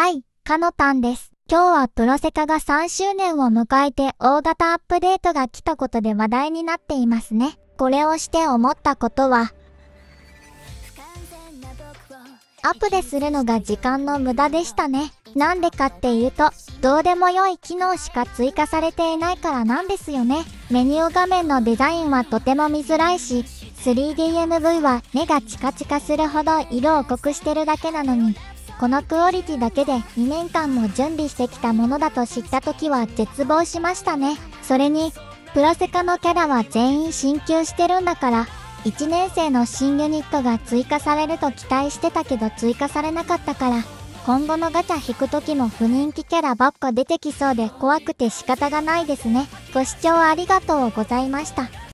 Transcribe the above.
はい、かのたんです。今日はプロセカが3周年を迎えて大型アップデートが来たことで話題になっていますね。これをして思ったことは、アップでするのが時間の無駄でしたね。なんでかっていうと、どうでも良い機能しか追加されていないからなんですよね。メニュー画面のデザインはとても見づらいし、3DMV は目がチカチカするほど色を濃くしてるだけなのに、このクオリティだけで2年間も準備してきたものだと知った時は絶望しましたね。それに、プラセカのキャラは全員進級してるんだから、1年生の新ユニットが追加されると期待してたけど追加されなかったから、今後のガチャ引く時も不人気キャラばっか出てきそうで怖くて仕方がないですね。ご視聴ありがとうございました。